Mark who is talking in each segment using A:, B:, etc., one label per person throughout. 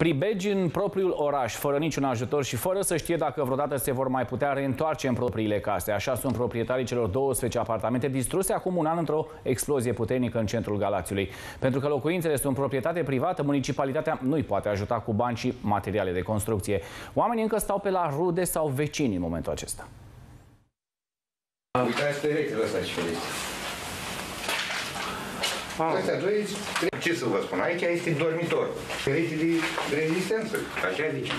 A: Pribegi în propriul oraș, fără niciun ajutor și fără să știe dacă vreodată se vor mai putea reîntoarce în propriile case. Așa sunt proprietarii celor 12 apartamente distruse acum un an într-o explozie puternică în centrul Galațiului. Pentru că locuințele sunt proprietate privată, municipalitatea nu îi poate ajuta cu bani și materiale de construcție. Oamenii încă stau pe la rude sau vecini în momentul acesta.
B: Uitați peretele ăsta și ferește. Astea doi, ce să vă spun, aici este dormitor. Pereți de rezistență, așa zice.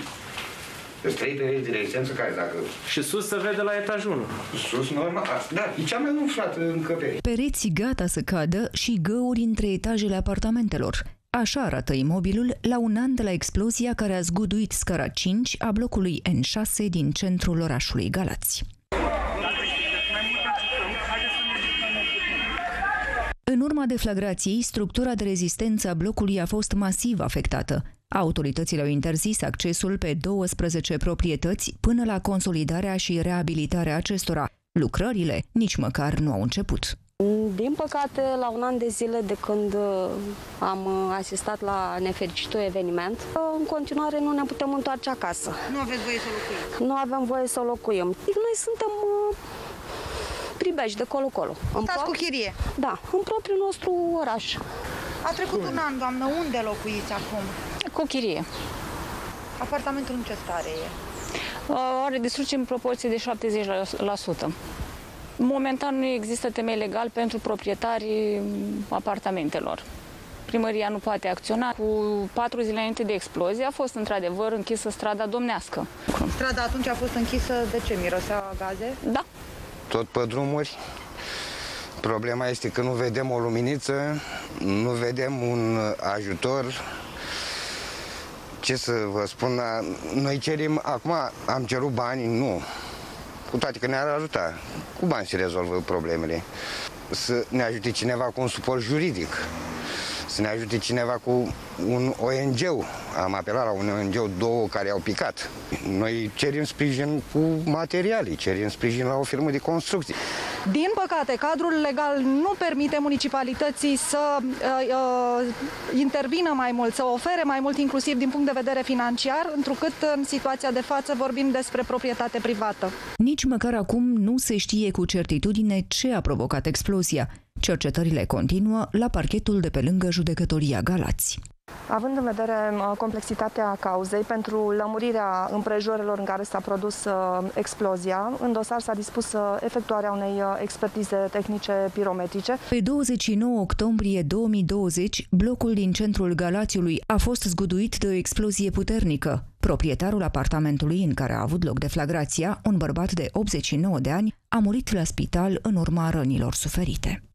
B: Deci trei pereți de rezistență care dacă
C: Și sus se vede la etajul 1.
B: sus normal, da, e cea mai umflată încăpere.
D: Pereți gata să cadă și găuri între etajele apartamentelor. Așa arată imobilul la un an de la explozia care a zguduit scara 5 a blocului N6 din centrul orașului Galați. În urma deflagrației, structura de rezistență a blocului a fost masiv afectată. Autoritățile au interzis accesul pe 12 proprietăți până la consolidarea și reabilitarea acestora. Lucrările nici măcar nu au început.
E: Din păcate, la un an de zile de când uh, am uh, asistat la nefericitul eveniment, uh, în continuare nu ne putem întoarce acasă.
F: Nu aveți voie să locuiți.
E: Nu avem voie să locuim. Noi suntem uh, pribeși de colo-colo. În
F: Stați cu
E: pro-
F: chirie.
E: Da, în propriul nostru oraș.
F: A trecut un an, doamnă, unde locuiți acum?
E: Cu chirie.
F: Apartamentul în ce stare e?
E: Uh, Are distrucție în proporție de 70%. Momentan nu există temei legal pentru proprietarii mm, apartamentelor. Primăria nu poate acționa. Cu patru zile înainte de explozie a fost într-adevăr închisă strada domnească.
F: Strada atunci a fost închisă de ce? Mirosea gaze?
E: Da,
B: Tot pe drumuri. Problema este că nu vedem o luminiță, nu vedem un ajutor. Ce să vă spun, a- noi cerim, acum am cerut bani, nu. Cu toate că ne-ar ajuta. Cu bani se rezolvă problemele. Să ne ajute cineva cu un suport juridic. Să ne ajute cineva cu un ONG. Am apelat la un ONG, două care au picat. Noi cerem sprijin cu materiale, cerem sprijin la o firmă de construcții.
F: Din păcate, cadrul legal nu permite municipalității să uh, uh, intervină mai mult, să ofere mai mult, inclusiv din punct de vedere financiar, întrucât în situația de față vorbim despre proprietate privată.
D: Nici măcar acum nu se știe cu certitudine ce a provocat explozia. Cercetările continuă la parchetul de pe lângă judecătoria Galați.
G: Având în vedere uh, complexitatea cauzei, pentru lămurirea împrejurelor în care s-a produs uh, explozia, în dosar s-a dispus uh, efectuarea unei uh, expertize tehnice pirometrice.
D: Pe 29 octombrie 2020, blocul din centrul Galațiului a fost zguduit de o explozie puternică. Proprietarul apartamentului în care a avut loc deflagrația, un bărbat de 89 de ani, a murit la spital în urma rănilor suferite.